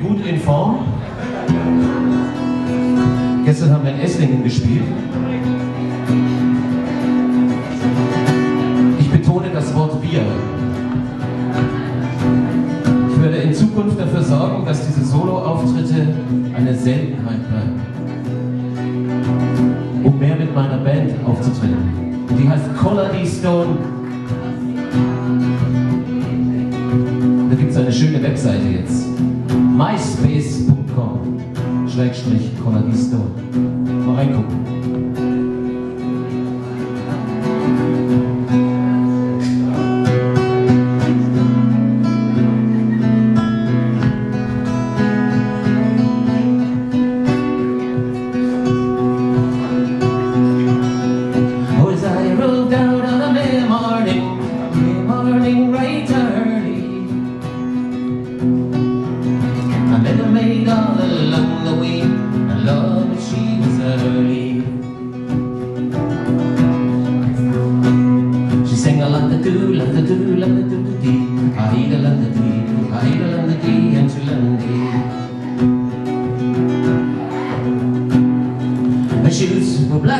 gut in Form. Gestern haben wir in Esslingen gespielt. Ich betone das Wort wir. Ich werde in Zukunft dafür sorgen, dass diese Solo-Auftritte eine Seltenheit bleiben. Um mehr mit meiner Band aufzutreten. Die heißt Collar D. Stone. Da gibt es eine schöne Webseite jetzt myspace.com Schrägstrich Conrad Eastone. Mal reingucken.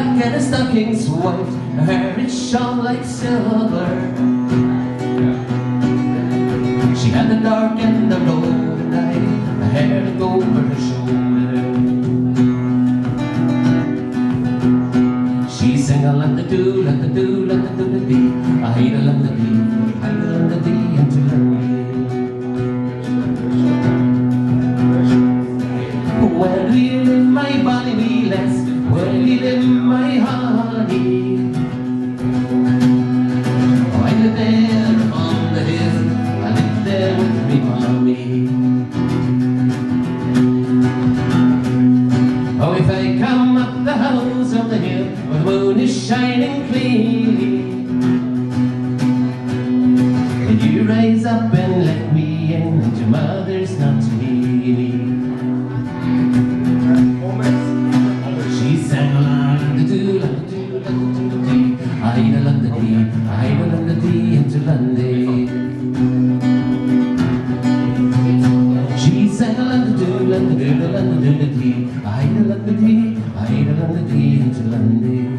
Black and her stockings white Her hair it shone like silver. She had the dark and the rolling eye Her hair to go over her shoulder. She sang a la da shining clearly, and you rise up and let me in, and your mother's not to I la da dee, I la da dee into Lundy. She sang a la da do la da do la da do da dee. I la da dee, I da dee into Lundy.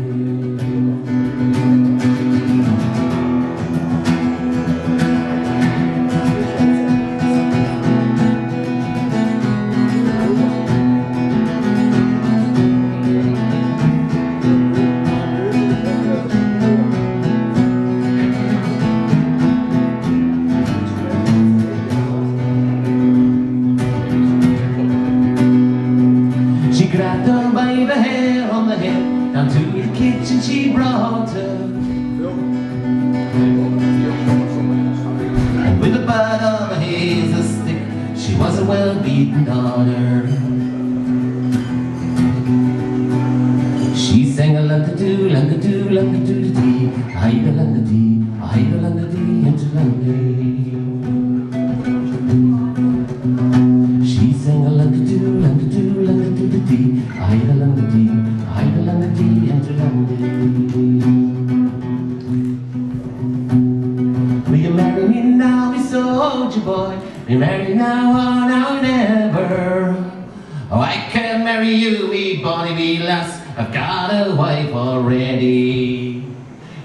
She grabbed her by the hair on the head. Down to the kitchen she brought her. With the butt of a stick She was a well-beaten daughter. She sang a la da do, la da do, la da do soldier boy? You marry now or now never? Oh, I can marry you, me bonny wee lass. I've got a wife already.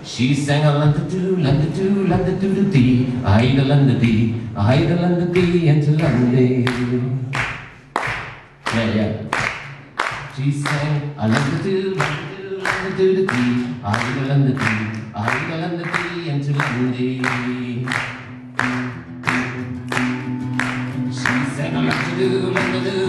She sang a la da do, la da do, la da do da dee. I da la da dee, I da la da dee, and to Lundy. Yeah, yeah. She sang a la da do, la da do, la da do da dee. I da la da dee, I da la da dee, and to Lundy. Do, do, da do